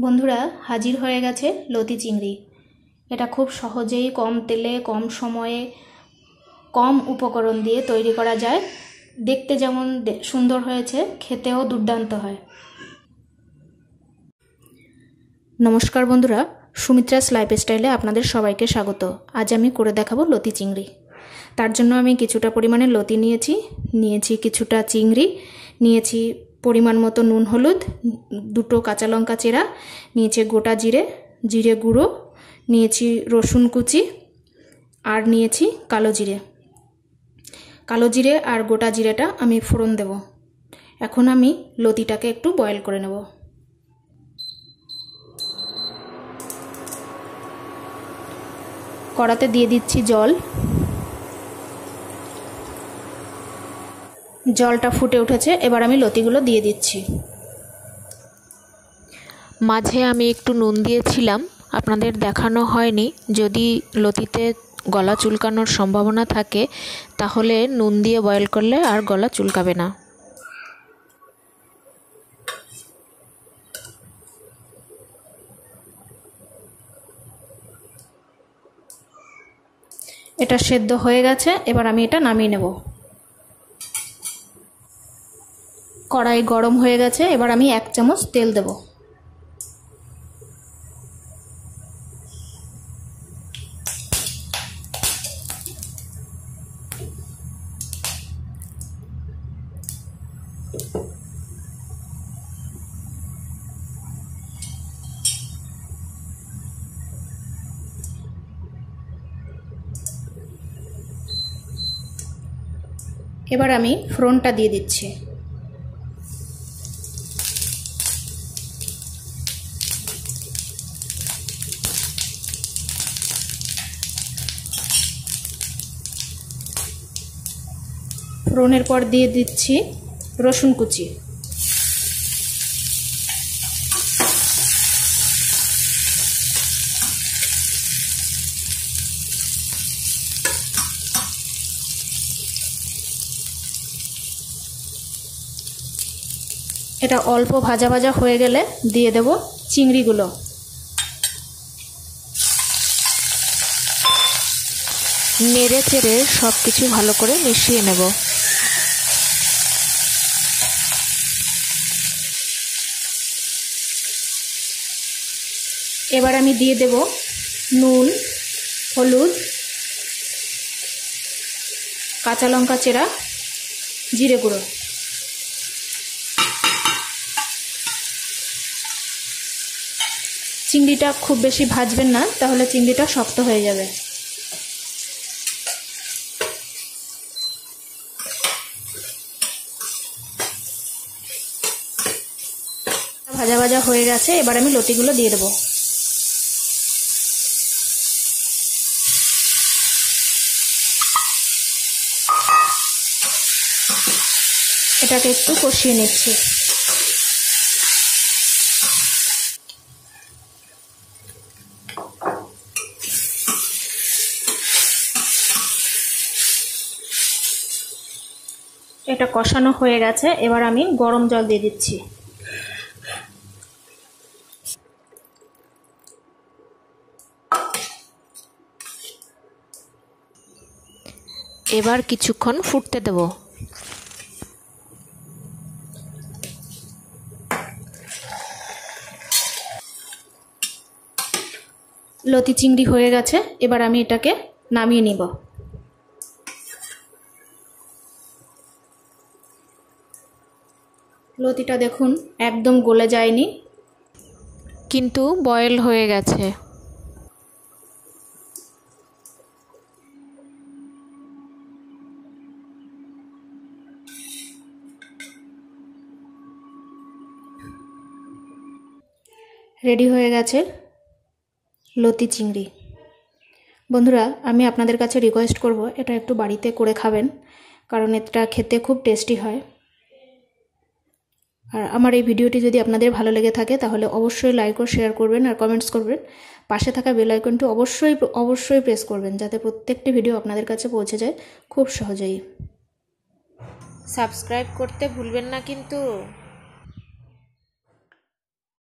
বন্ধুরা, হাজির হয়ে গেছে লতি চিংড়ি। এটা খুব সহজেই কম তেলে, কম সময়ে, কম উপকরণ দিয়ে তৈরি করা যায়। দেখতে যেমন সুন্দর হয়েছে, খেতেও দুর্দান্ত হয়। নমস্কার বন্ধুরা, সুমিত্রাস লাইফস্টাইলে আপনাদের সবাইকে স্বাগত। আজ আমি করে দেখাবো লতি চিংড়ি। তার জন্য আমি কিছুটা পরিমাণে লতি নিয়েছি। নিয়েছি কিছুটা চিংড়ি, নিয়েছি পরিমাণ মতো নুন, হলুদ, দুটো কাঁচা লঙ্কা চেরা, নিয়েছে গোটা জিরে জিরে গুঁড়ো, নিয়েছি রসুন কুচি আর নিয়েছি কালো জিরে। কালো জিরে আর গোটা জিরেটা আমি ফোড়ন দেব। এখন আমি লতিটাকে একটু বয়েল করে নেব। কড়াতে দিয়ে দিচ্ছি জল। জলটা ফুটে উঠেছে এবার আমি লতিগুলো দিয়ে দিচ্ছি। মাঝে আমি একটু নুন দিয়েছিলাম আপনাদের দেখানো হয়নি। যদি লতিতে গলা চুলকানোর সম্ভাবনা থাকে তাহলে নুন দিয়ে বয়েল করলে আর গলা চুলকাবে না। এটা সেদ্ধ হয়ে গেছে এবার আমি এটা নামিয়ে নেব। কড়াই গরম হয়ে গেছে, এবার আমি এক চামচ তেল দেব। এবার আমি ফোড়নটা দিয়ে দিচ্ছি। ফোড়নের পর দিয়ে দিচ্ছি রসুন কুচি। এটা অল্প ভাজা ভাজা হয়ে গেলে দিয়ে দেব চিংড়িগুলো। নেড়ে চেড়ে সব কিছু ভালো করে মিশিয়ে নেব। এবার আমি দিয়ে দেব নুন, হলুদ, কাঁচা লঙ্কা চেরা, জিরে গুঁড়ো। চিংড়িটা খুব বেশি ভাজবেন না, তাহলে চিংড়িটা শক্ত হয়ে যাবে। ভাজা ভাজা হয়ে গেছে, এবার আমি লতিগুলো দিয়ে দেবো। এটাকে একটু কষিয়ে নিচ্ছি। এটা কষানো হয়ে গেছে, এবার আমি গরম জল দিয়ে দিচ্ছি। এবার কিছুক্ষণ ফুটতে দেব। লতি চিংড়ি হয়ে গেছে এবার আমি এটাকে নামিয়ে নিব। লতিটা দেখুন একদম গলে যায়নি। কিন্তু বয়েল হয়ে গেছে। রেডি হয়ে গেছে। লতি চিংড়ি। বন্ধুরা, আমি আপনাদের কাছে রিকোয়েস্ট করব, এটা একটু বাড়িতে করে খাবেন, কারণ এটা খেতে খুব টেস্টি হয়। আর আমার এই ভিডিওটি যদি আপনাদের ভালো লেগে থাকে, তাহলে অবশ্যই লাইক ও শেয়ার করবেন আর কমেন্টস করবেন। পাশে থাকা বেল আইকনটি অবশ্যই অবশ্যই প্রেস করবেন, যাতে প্রত্যেকটি ভিডিও আপনাদের কাছে পৌঁছে যায় খুব সহজেই। সাবস্ক্রাইব করতে ভুলবেন না কিন্তু।